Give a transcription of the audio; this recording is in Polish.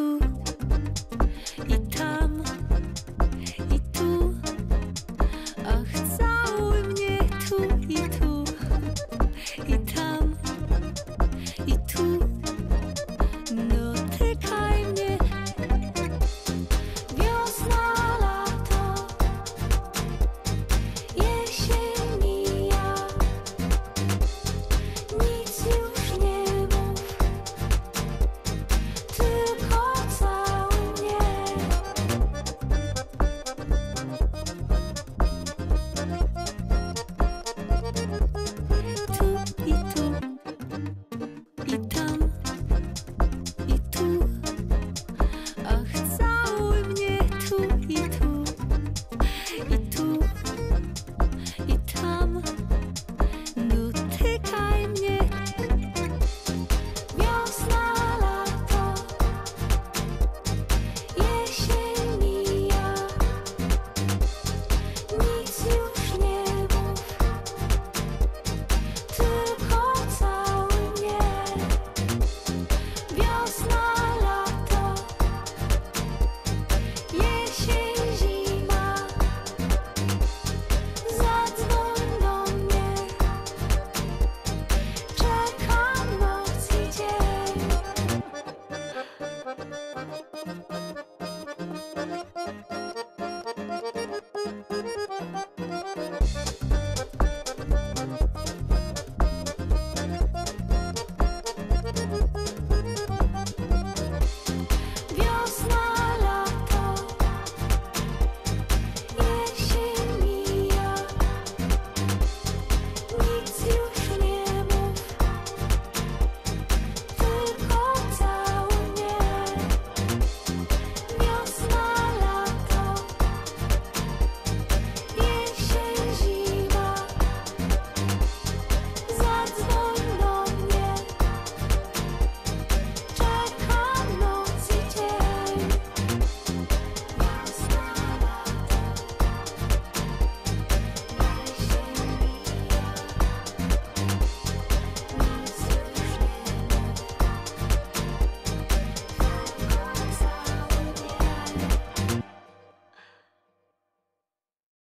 tu i tam i tu. Ach, całuj mnie tu i tu.